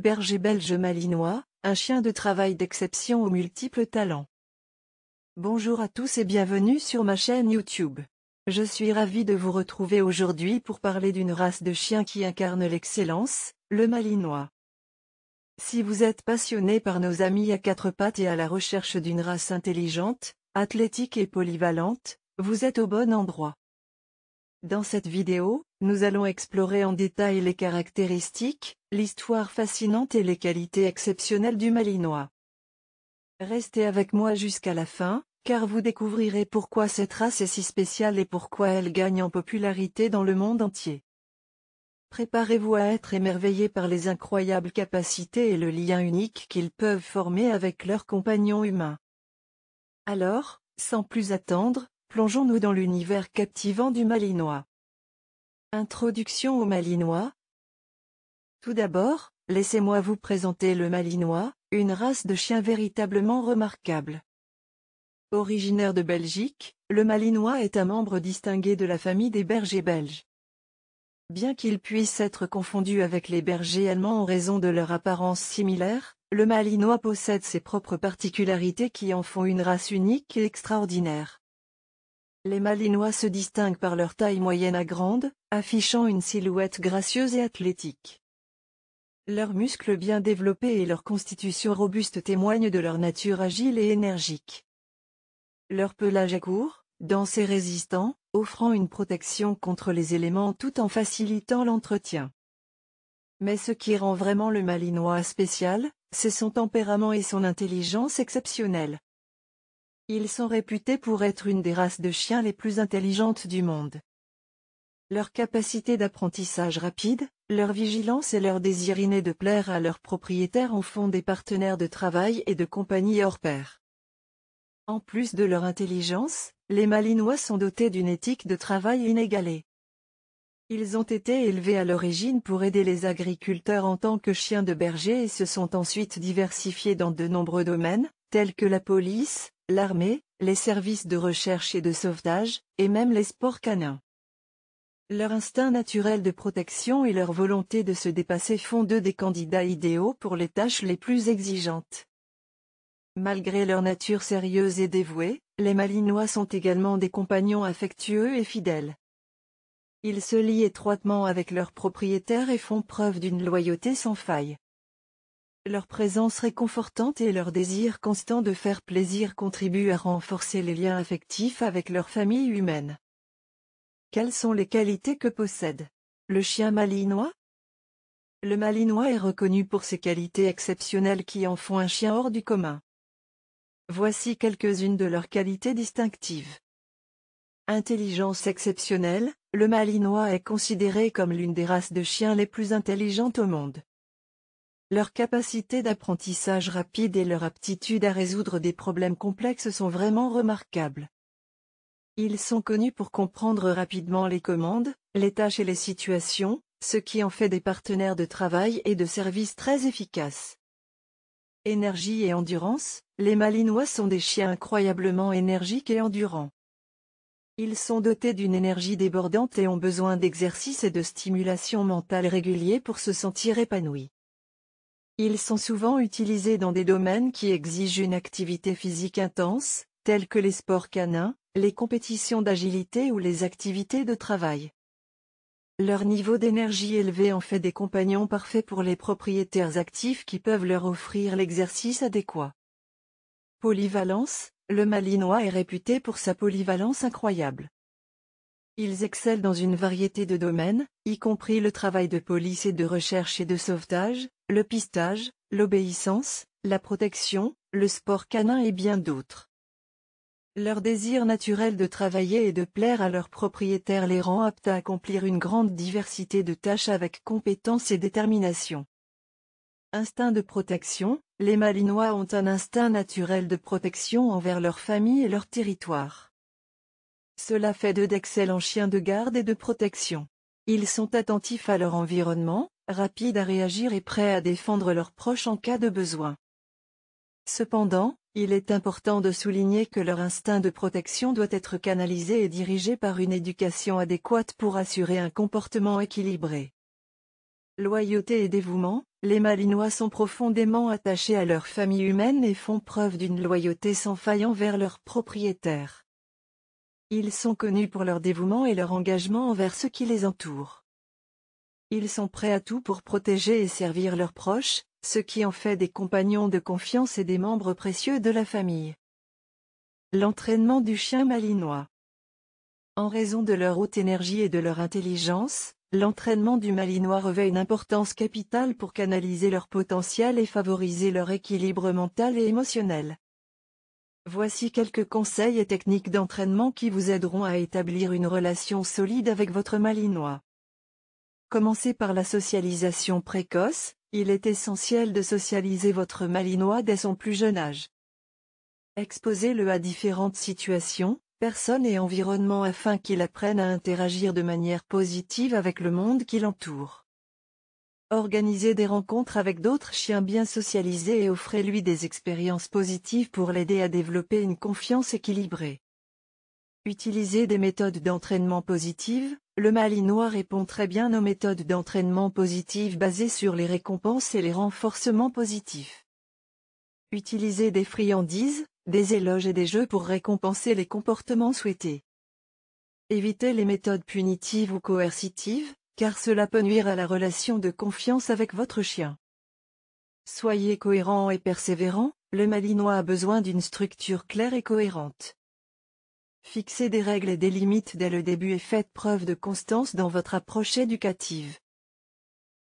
Berger belge malinois, un chien de travail d'exception aux multiples talents. Bonjour à tous et bienvenue sur ma chaîne YouTube. Je suis ravi de vous retrouver aujourd'hui pour parler d'une race de chiens qui incarne l'excellence, le malinois. Si vous êtes passionné par nos amis à quatre pattes et à la recherche d'une race intelligente, athlétique et polyvalente, vous êtes au bon endroit. Dans cette vidéo, nous allons explorer en détail les caractéristiques, l'histoire fascinante et les qualités exceptionnelles du Malinois. Restez avec moi jusqu'à la fin, car vous découvrirez pourquoi cette race est si spéciale et pourquoi elle gagne en popularité dans le monde entier. Préparez-vous à être émerveillé par les incroyables capacités et le lien unique qu'ils peuvent former avec leurs compagnons humains. Alors, sans plus attendre, plongeons-nous dans l'univers captivant du Malinois. Introduction au Malinois Tout d'abord, laissez-moi vous présenter le Malinois, une race de chiens véritablement remarquable. Originaire de Belgique, le Malinois est un membre distingué de la famille des bergers belges. Bien qu'il puisse être confondu avec les bergers allemands en raison de leur apparence similaire, le Malinois possède ses propres particularités qui en font une race unique et extraordinaire. Les Malinois se distinguent par leur taille moyenne à grande, affichant une silhouette gracieuse et athlétique. Leurs muscles bien développés et leur constitution robuste témoignent de leur nature agile et énergique. Leur pelage est court, dense et résistant, offrant une protection contre les éléments tout en facilitant l'entretien. Mais ce qui rend vraiment le Malinois spécial, c'est son tempérament et son intelligence exceptionnelle. Ils sont réputés pour être une des races de chiens les plus intelligentes du monde. Leur capacité d'apprentissage rapide, leur vigilance et leur désir inné de plaire à leurs propriétaires en font des partenaires de travail et de compagnie hors pair. En plus de leur intelligence, les Malinois sont dotés d'une éthique de travail inégalée. Ils ont été élevés à l'origine pour aider les agriculteurs en tant que chiens de berger et se sont ensuite diversifiés dans de nombreux domaines, tels que la police, l'armée, les services de recherche et de sauvetage, et même les sports canins. Leur instinct naturel de protection et leur volonté de se dépasser font d'eux des candidats idéaux pour les tâches les plus exigeantes. Malgré leur nature sérieuse et dévouée, les Malinois sont également des compagnons affectueux et fidèles. Ils se lient étroitement avec leurs propriétaires et font preuve d'une loyauté sans faille. Leur présence réconfortante et leur désir constant de faire plaisir contribuent à renforcer les liens affectifs avec leur famille humaine. Quelles sont les qualités que possède le chien malinois? Le malinois est reconnu pour ses qualités exceptionnelles qui en font un chien hors du commun. Voici quelques-unes de leurs qualités distinctives. Intelligence exceptionnelle, le malinois est considéré comme l'une des races de chiens les plus intelligentes au monde. Leur capacité d'apprentissage rapide et leur aptitude à résoudre des problèmes complexes sont vraiment remarquables. Ils sont connus pour comprendre rapidement les commandes, les tâches et les situations, ce qui en fait des partenaires de travail et de service très efficaces. Énergie et endurance, les Malinois sont des chiens incroyablement énergiques et endurants. Ils sont dotés d'une énergie débordante et ont besoin d'exercices et de stimulation mentale réguliers pour se sentir épanouis. Ils sont souvent utilisés dans des domaines qui exigent une activité physique intense, tels que les sports canins, les compétitions d'agilité ou les activités de travail. Leur niveau d'énergie élevé en fait des compagnons parfaits pour les propriétaires actifs qui peuvent leur offrir l'exercice adéquat. Polyvalence, le Malinois est réputé pour sa polyvalence incroyable. Ils excellent dans une variété de domaines, y compris le travail de police et de recherche et de sauvetage, le pistage, l'obéissance, la protection, le sport canin et bien d'autres. Leur désir naturel de travailler et de plaire à leurs propriétaires les rend aptes à accomplir une grande diversité de tâches avec compétence et détermination. Instinct de protection, les Malinois ont un instinct naturel de protection envers leur famille et leur territoire. Cela fait d'eux d'excellents chiens de garde et de protection. Ils sont attentifs à leur environnement, rapides à réagir et prêts à défendre leurs proches en cas de besoin. Cependant, il est important de souligner que leur instinct de protection doit être canalisé et dirigé par une éducation adéquate pour assurer un comportement équilibré. Loyauté et dévouement, les Malinois sont profondément attachés à leur famille humaine et font preuve d'une loyauté sans faille envers leurs propriétaires. Ils sont connus pour leur dévouement et leur engagement envers ceux qui les entourent. Ils sont prêts à tout pour protéger et servir leurs proches, ce qui en fait des compagnons de confiance et des membres précieux de la famille. L'entraînement du chien malinois. En raison de leur haute énergie et de leur intelligence, l'entraînement du malinois revêt une importance capitale pour canaliser leur potentiel et favoriser leur équilibre mental et émotionnel. Voici quelques conseils et techniques d'entraînement qui vous aideront à établir une relation solide avec votre malinois. Commencez par la socialisation précoce, il est essentiel de socialiser votre malinois dès son plus jeune âge. Exposez-le à différentes situations, personnes et environnements afin qu'il apprenne à interagir de manière positive avec le monde qui l'entoure. Organisez des rencontres avec d'autres chiens bien socialisés et offrez-lui des expériences positives pour l'aider à développer une confiance équilibrée. Utilisez des méthodes d'entraînement positives, le Malinois répond très bien aux méthodes d'entraînement positives basées sur les récompenses et les renforcements positifs. Utilisez des friandises, des éloges et des jeux pour récompenser les comportements souhaités. Évitez les méthodes punitives ou coercitives, car cela peut nuire à la relation de confiance avec votre chien. Soyez cohérent et persévérant, le Malinois a besoin d'une structure claire et cohérente. Fixez des règles et des limites dès le début et faites preuve de constance dans votre approche éducative.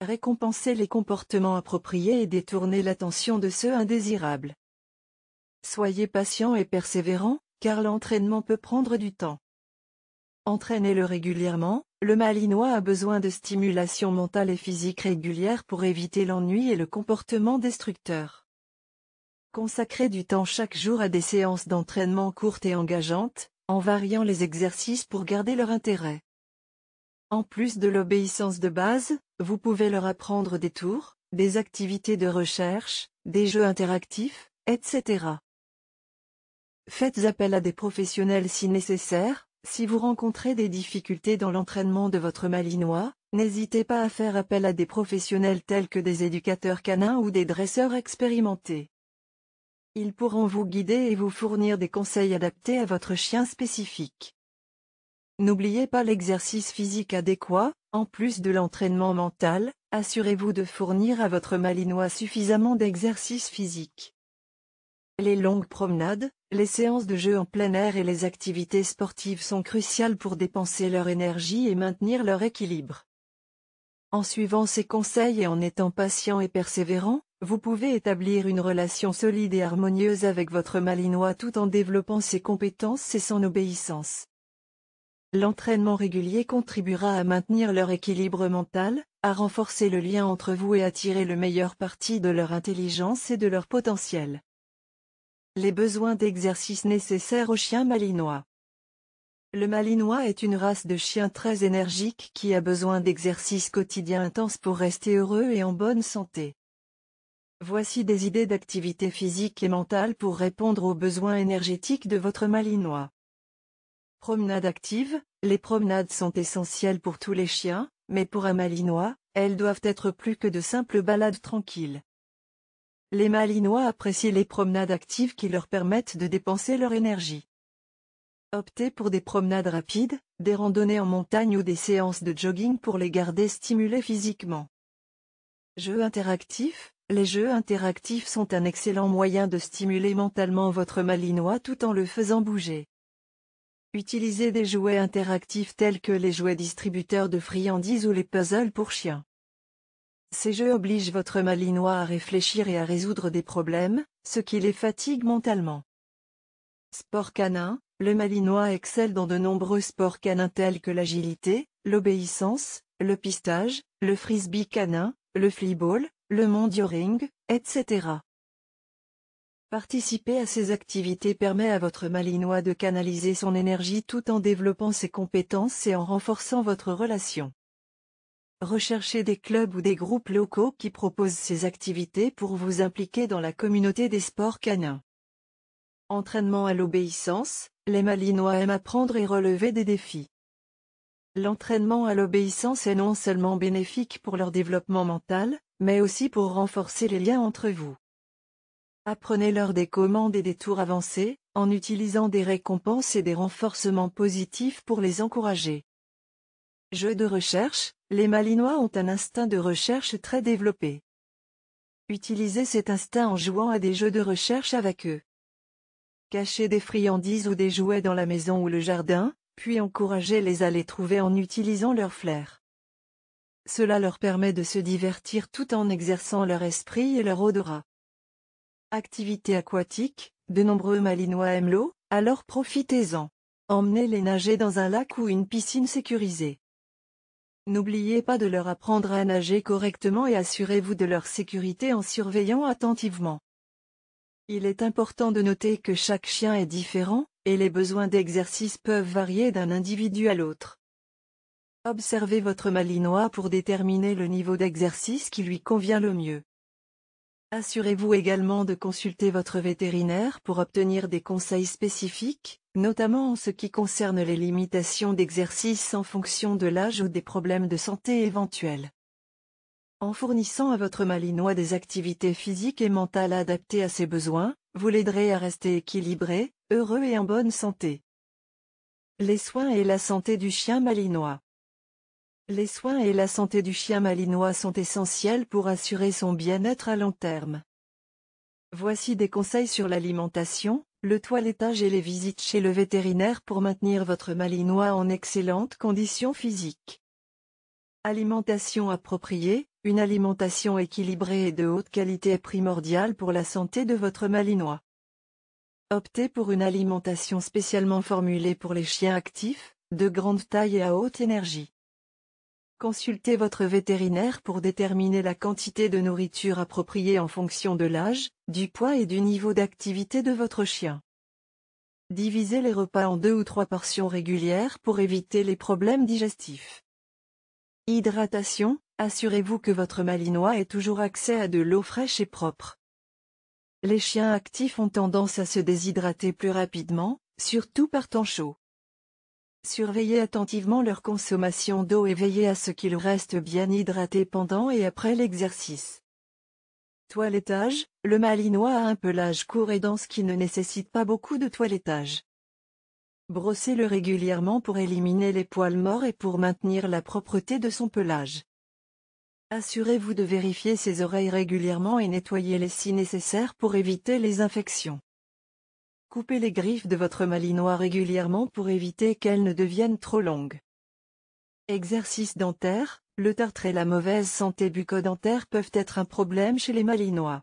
Récompensez les comportements appropriés et détournez l'attention de ceux indésirables. Soyez patient et persévérant, car l'entraînement peut prendre du temps. Entraînez-le régulièrement, le malinois a besoin de stimulation mentale et physique régulière pour éviter l'ennui et le comportement destructeur. Consacrez du temps chaque jour à des séances d'entraînement courtes et engageantes, en variant les exercices pour garder leur intérêt. En plus de l'obéissance de base, vous pouvez leur apprendre des tours, des activités de recherche, des jeux interactifs, etc. Faites appel à des professionnels si nécessaire, si vous rencontrez des difficultés dans l'entraînement de votre malinois, n'hésitez pas à faire appel à des professionnels tels que des éducateurs canins ou des dresseurs expérimentés. Ils pourront vous guider et vous fournir des conseils adaptés à votre chien spécifique. N'oubliez pas l'exercice physique adéquat, en plus de l'entraînement mental, assurez-vous de fournir à votre malinois suffisamment d'exercices physiques. Les longues promenades, les séances de jeu en plein air et les activités sportives sont cruciales pour dépenser leur énergie et maintenir leur équilibre. En suivant ces conseils et en étant patient et persévérant, vous pouvez établir une relation solide et harmonieuse avec votre malinois tout en développant ses compétences et son obéissance. L'entraînement régulier contribuera à maintenir leur équilibre mental, à renforcer le lien entre vous et à tirer le meilleur parti de leur intelligence et de leur potentiel. Les besoins d'exercice nécessaires au chien malinois. Le malinois est une race de chien très énergique qui a besoin d'exercices quotidiens intenses pour rester heureux et en bonne santé. Voici des idées d'activité physique et mentale pour répondre aux besoins énergétiques de votre malinois. Promenade active, les promenades sont essentielles pour tous les chiens, mais pour un malinois, elles doivent être plus que de simples balades tranquilles. Les malinois apprécient les promenades actives qui leur permettent de dépenser leur énergie. Optez pour des promenades rapides, des randonnées en montagne ou des séances de jogging pour les garder stimulés physiquement. Jeux interactifs, les jeux interactifs sont un excellent moyen de stimuler mentalement votre malinois tout en le faisant bouger. Utilisez des jouets interactifs tels que les jouets distributeurs de friandises ou les puzzles pour chiens. Ces jeux obligent votre malinois à réfléchir et à résoudre des problèmes, ce qui les fatigue mentalement. Sport canin, le malinois excelle dans de nombreux sports canins tels que l'agilité, l'obéissance, le pistage, le frisbee canin, le fleaball, le mondioring, etc. Participer à ces activités permet à votre malinois de canaliser son énergie tout en développant ses compétences et en renforçant votre relation. Recherchez des clubs ou des groupes locaux qui proposent ces activités pour vous impliquer dans la communauté des sports canins. Entraînement à l'obéissance, les malinois aiment apprendre et relever des défis. L'entraînement à l'obéissance est non seulement bénéfique pour leur développement mental, mais aussi pour renforcer les liens entre vous. Apprenez-leur des commandes et des tours avancés, en utilisant des récompenses et des renforcements positifs pour les encourager. Jeux de recherche, les Malinois ont un instinct de recherche très développé. Utilisez cet instinct en jouant à des jeux de recherche avec eux. Cachez des friandises ou des jouets dans la maison ou le jardin, puis encouragez-les à les trouver en utilisant leur flair. Cela leur permet de se divertir tout en exerçant leur esprit et leur odorat. Activité aquatique, de nombreux Malinois aiment l'eau, alors profitez-en. Emmenez-les nager dans un lac ou une piscine sécurisée. N'oubliez pas de leur apprendre à nager correctement et assurez-vous de leur sécurité en surveillant attentivement. Il est important de noter que chaque chien est différent, et les besoins d'exercice peuvent varier d'un individu à l'autre. Observez votre malinois pour déterminer le niveau d'exercice qui lui convient le mieux. Assurez-vous également de consulter votre vétérinaire pour obtenir des conseils spécifiques, notamment en ce qui concerne les limitations d'exercice en fonction de l'âge ou des problèmes de santé éventuels. En fournissant à votre malinois des activités physiques et mentales adaptées à ses besoins, vous l'aiderez à rester équilibré, heureux et en bonne santé. Les soins et la santé du chien malinois. Les soins et la santé du chien malinois sont essentiels pour assurer son bien-être à long terme. Voici des conseils sur l'alimentation, le toilettage et les visites chez le vétérinaire pour maintenir votre malinois en excellentes conditions physiques. Alimentation appropriée, une alimentation équilibrée et de haute qualité est primordiale pour la santé de votre malinois. Optez pour une alimentation spécialement formulée pour les chiens actifs, de grande taille et à haute énergie. Consultez votre vétérinaire pour déterminer la quantité de nourriture appropriée en fonction de l'âge, du poids et du niveau d'activité de votre chien. Divisez les repas en deux ou trois portions régulières pour éviter les problèmes digestifs. Hydratation, assurez-vous que votre malinois ait toujours accès à de l'eau fraîche et propre. Les chiens actifs ont tendance à se déshydrater plus rapidement, surtout par temps chaud. Surveillez attentivement leur consommation d'eau et veillez à ce qu'ils restent bien hydratés pendant et après l'exercice. Toilettage, le malinois a un pelage court et dense qui ne nécessite pas beaucoup de toilettage. Brossez-le régulièrement pour éliminer les poils morts et pour maintenir la propreté de son pelage. Assurez-vous de vérifier ses oreilles régulièrement et nettoyez-les si nécessaire pour éviter les infections. Coupez les griffes de votre malinois régulièrement pour éviter qu'elles ne deviennent trop longues. Exercice dentaire, le tartre et la mauvaise santé bucco-dentaire peuvent être un problème chez les malinois.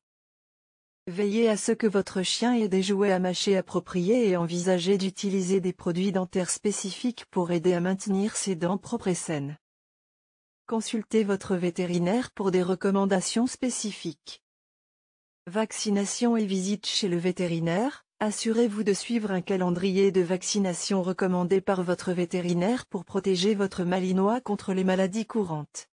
Veillez à ce que votre chien ait des jouets à mâcher appropriés et envisagez d'utiliser des produits dentaires spécifiques pour aider à maintenir ses dents propres et saines. Consultez votre vétérinaire pour des recommandations spécifiques. Vaccination et visite chez le vétérinaire, Assurez-vous de suivre un calendrier de vaccination recommandé par votre vétérinaire pour protéger votre malinois contre les maladies courantes.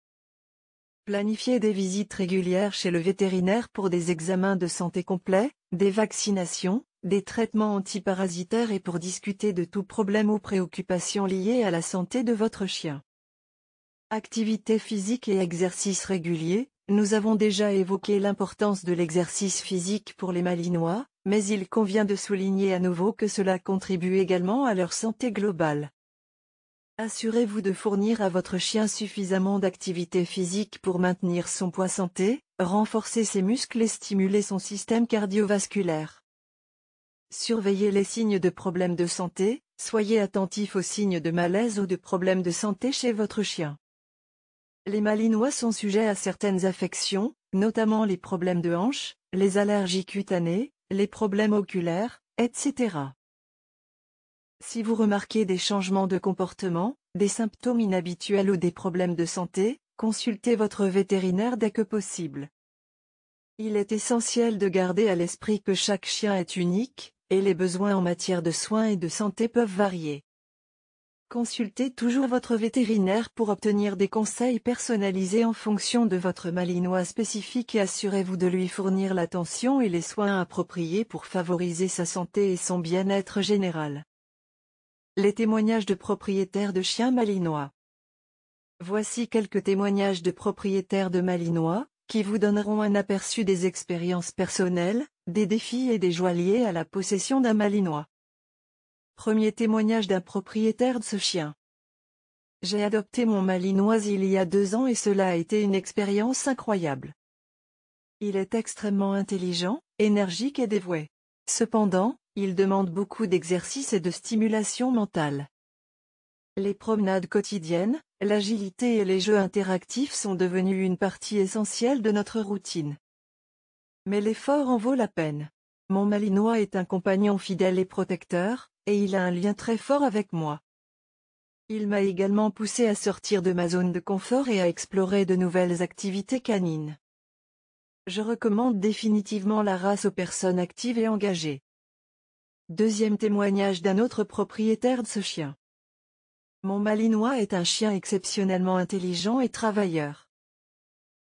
Planifiez des visites régulières chez le vétérinaire pour des examens de santé complets, des vaccinations, des traitements antiparasitaires et pour discuter de tout problème ou préoccupation liées à la santé de votre chien. Activité physique et exercice régulier, nous avons déjà évoqué l'importance de l'exercice physique pour les malinois, mais il convient de souligner à nouveau que cela contribue également à leur santé globale. Assurez-vous de fournir à votre chien suffisamment d'activité physique pour maintenir son poids santé, renforcer ses muscles et stimuler son système cardiovasculaire. Surveillez les signes de problèmes de santé, soyez attentif aux signes de malaise ou de problèmes de santé chez votre chien. Les malinois sont sujets à certaines affections, notamment les problèmes de hanche, les allergies cutanées, les problèmes oculaires, etc. Si vous remarquez des changements de comportement, des symptômes inhabituels ou des problèmes de santé, consultez votre vétérinaire dès que possible. Il est essentiel de garder à l'esprit que chaque chien est unique, et les besoins en matière de soins et de santé peuvent varier. Consultez toujours votre vétérinaire pour obtenir des conseils personnalisés en fonction de votre malinois spécifique et assurez-vous de lui fournir l'attention et les soins appropriés pour favoriser sa santé et son bien-être général. Les témoignages de propriétaires de chiens malinois. Voici quelques témoignages de propriétaires de malinois, qui vous donneront un aperçu des expériences personnelles, des défis et des joies liées à la possession d'un malinois. Premier témoignage d'un propriétaire de ce chien. J'ai adopté mon malinois il y a deux ans et cela a été une expérience incroyable. Il est extrêmement intelligent, énergique et dévoué. Cependant, il demande beaucoup d'exercice et de stimulation mentale. Les promenades quotidiennes, l'agilité et les jeux interactifs sont devenus une partie essentielle de notre routine. Mais l'effort en vaut la peine. Mon Malinois est un compagnon fidèle et protecteur, et il a un lien très fort avec moi. Il m'a également poussé à sortir de ma zone de confort et à explorer de nouvelles activités canines. Je recommande définitivement la race aux personnes actives et engagées. Deuxième témoignage d'un autre propriétaire de ce chien. Mon Malinois est un chien exceptionnellement intelligent et travailleur.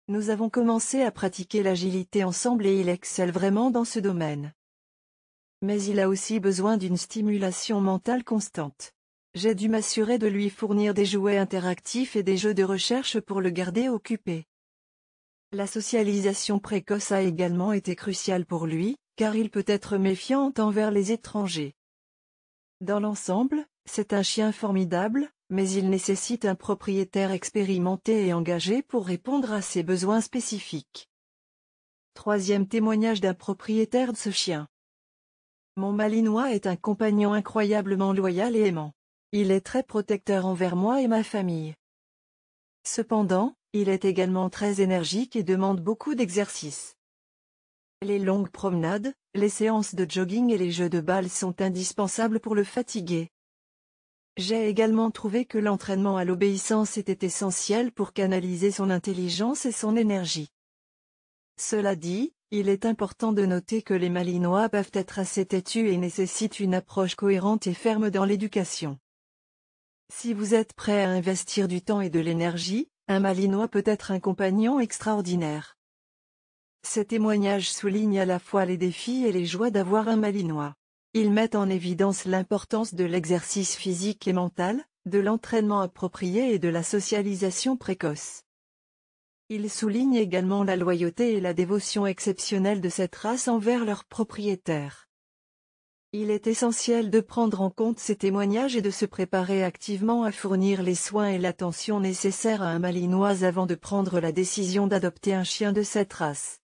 Nous avons commencé à pratiquer l'agilité ensemble et il excelle vraiment dans ce domaine. Mais il a aussi besoin d'une stimulation mentale constante. J'ai dû m'assurer de lui fournir des jouets interactifs et des jeux de recherche pour le garder occupé. La socialisation précoce a également été cruciale pour lui, car il peut être méfiant envers les étrangers. Dans l'ensemble, c'est un chien formidable, mais il nécessite un propriétaire expérimenté et engagé pour répondre à ses besoins spécifiques. Troisième témoignage d'un propriétaire de ce chien. Mon Malinois est un compagnon incroyablement loyal et aimant. Il est très protecteur envers moi et ma famille. Cependant, il est également très énergique et demande beaucoup d'exercice. Les longues promenades, les séances de jogging et les jeux de balles sont indispensables pour le fatiguer. J'ai également trouvé que l'entraînement à l'obéissance était essentiel pour canaliser son intelligence et son énergie. Cela dit, il est important de noter que les Malinois peuvent être assez têtus et nécessitent une approche cohérente et ferme dans l'éducation. Si vous êtes prêt à investir du temps et de l'énergie, un Malinois peut être un compagnon extraordinaire. Ces témoignages soulignent à la fois les défis et les joies d'avoir un Malinois. Ils mettent en évidence l'importance de l'exercice physique et mental, de l'entraînement approprié et de la socialisation précoce. Ils soulignent également la loyauté et la dévotion exceptionnelle de cette race envers leurs propriétaires. Il est essentiel de prendre en compte ces témoignages et de se préparer activement à fournir les soins et l'attention nécessaires à un malinois avant de prendre la décision d'adopter un chien de cette race.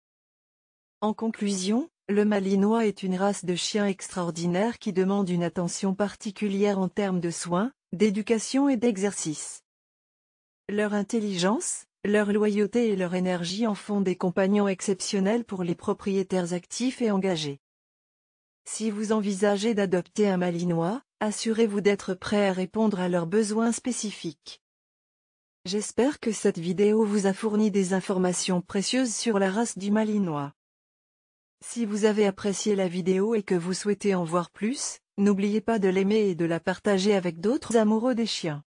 En conclusion, le Malinois est une race de chiens extraordinaire qui demande une attention particulière en termes de soins, d'éducation et d'exercice. Leur intelligence, leur loyauté et leur énergie en font des compagnons exceptionnels pour les propriétaires actifs et engagés. Si vous envisagez d'adopter un Malinois, assurez-vous d'être prêt à répondre à leurs besoins spécifiques. J'espère que cette vidéo vous a fourni des informations précieuses sur la race du Malinois. Si vous avez apprécié la vidéo et que vous souhaitez en voir plus, n'oubliez pas de l'aimer et de la partager avec d'autres amoureux des chiens.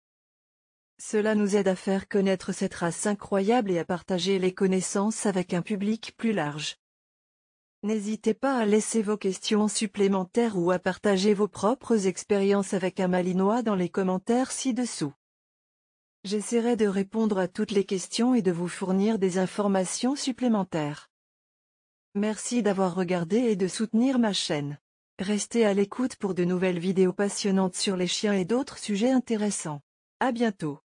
Cela nous aide à faire connaître cette race incroyable et à partager les connaissances avec un public plus large. N'hésitez pas à laisser vos questions supplémentaires ou à partager vos propres expériences avec un malinois dans les commentaires ci-dessous. J'essaierai de répondre à toutes les questions et de vous fournir des informations supplémentaires. Merci d'avoir regardé et de soutenir ma chaîne. Restez à l'écoute pour de nouvelles vidéos passionnantes sur les chiens et d'autres sujets intéressants. À bientôt.